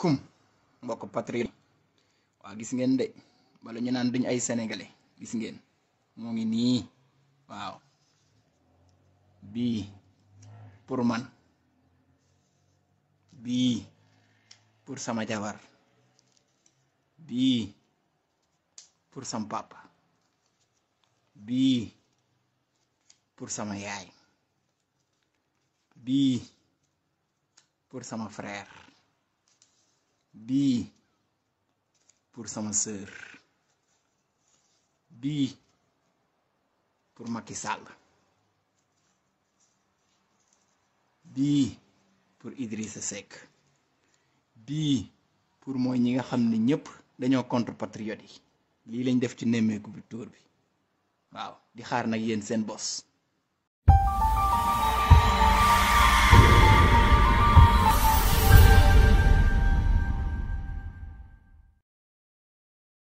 kum mbokk patriote. Waaw gis ngeen de bala ñu naan duñ ay sénégalais gis ngeen. Moo ngi nii waaw. Bii pour man. Bii pour sama jabar. Bii pour sam papa. Bii pour sama yaay. Bii pour sama frère bii pour sama sœur bii pour Macky Sall bii pour Idrissa Seck bii pour mooy ñi nga xam ne ñëpp dañoo contre patriote yi. Lii lañ def ci bi tour bi. Waaw di xaar nag yéen seen bos